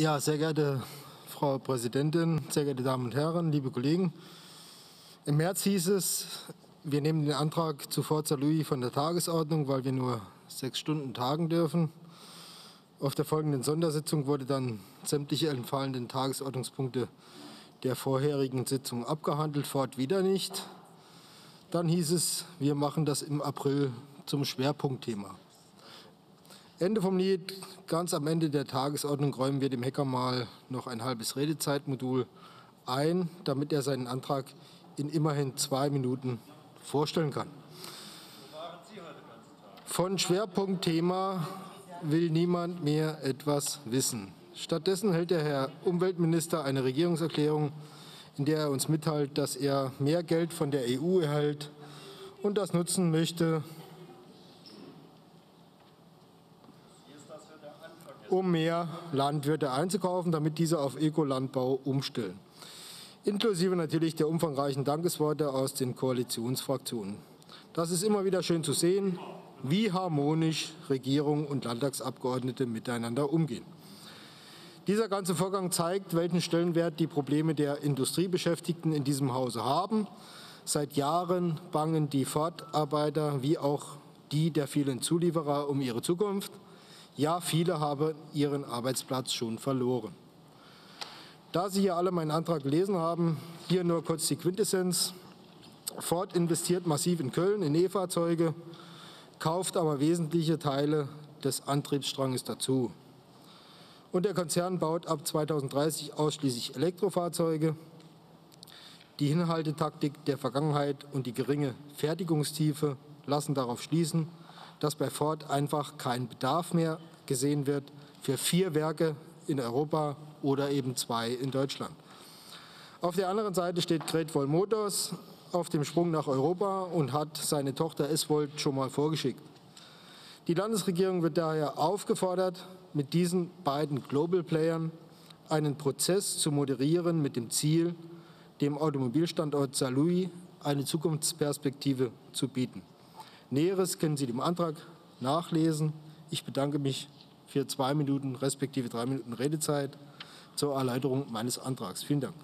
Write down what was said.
Ja, sehr geehrte Frau Präsidentin, sehr geehrte Damen und Herren, liebe Kollegen. Im März hieß es, wir nehmen den Antrag zu Forza Louis von der Tagesordnung, weil wir nur sechs Stunden tagen dürfen. Auf der folgenden Sondersitzung wurde dann sämtliche entfallenden Tagesordnungspunkte der vorherigen Sitzung abgehandelt, fort wieder nicht. Dann hieß es, wir machen das im April zum Schwerpunktthema. Ende vom Lied, ganz am Ende der Tagesordnung räumen wir dem Hacker mal noch ein halbes Redezeitmodul ein, damit er seinen Antrag in immerhin zwei Minuten vorstellen kann. Von Schwerpunktthema will niemand mehr etwas wissen. Stattdessen hält der Herr Umweltminister eine Regierungserklärung, in der er uns mitteilt, dass er mehr Geld von der EU erhält und das nutzen möchte, um mehr Landwirte einzukaufen, damit diese auf Ökolandbau umstellen. Inklusive natürlich der umfangreichen Dankesworte aus den Koalitionsfraktionen. Das ist immer wieder schön zu sehen, wie harmonisch Regierung und Landtagsabgeordnete miteinander umgehen. Dieser ganze Vorgang zeigt, welchen Stellenwert die Probleme der Industriebeschäftigten in diesem Hause haben. Seit Jahren bangen die Fortarbeiter wie auch die der vielen Zulieferer um ihre Zukunft. Ja, viele haben ihren Arbeitsplatz schon verloren. Da Sie hier alle meinen Antrag gelesen haben, hier nur kurz die Quintessenz. Ford investiert massiv in Köln in E-Fahrzeuge, kauft aber wesentliche Teile des Antriebsstranges dazu. Und der Konzern baut ab 2030 ausschließlich Elektrofahrzeuge. Die Hinhaltetaktik der Vergangenheit und die geringe Fertigungstiefe lassen darauf schließen, dass bei Ford einfach kein Bedarf mehr gesehen wird für vier Werke in Europa oder eben zwei in Deutschland. Auf der anderen Seite steht Great Wall Motors auf dem Sprung nach Europa und hat seine Tochter S-Volt schon mal vorgeschickt. Die Landesregierung wird daher aufgefordert, mit diesen beiden Global Playern einen Prozess zu moderieren mit dem Ziel, dem Automobilstandort Saarlouis eine Zukunftsperspektive zu bieten. Näheres können Sie dem Antrag nachlesen. Ich bedanke mich für zwei Minuten respektive drei Minuten Redezeit zur Erläuterung meines Antrags. Vielen Dank.